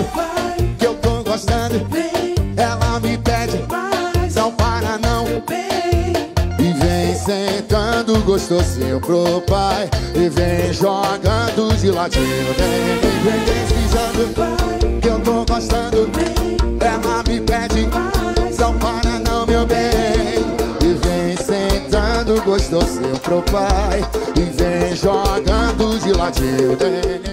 desejando Que eu tô gostando vem. Ela me pede Não para não E vem sentando gostosinho pro pai E vem jogando de ladinho Vem, vem, vem vai. Que eu tô gostando vem. Ela me pede Não para não, meu bem E vem sentando gostosinho pro pai E vem jogando de ladinho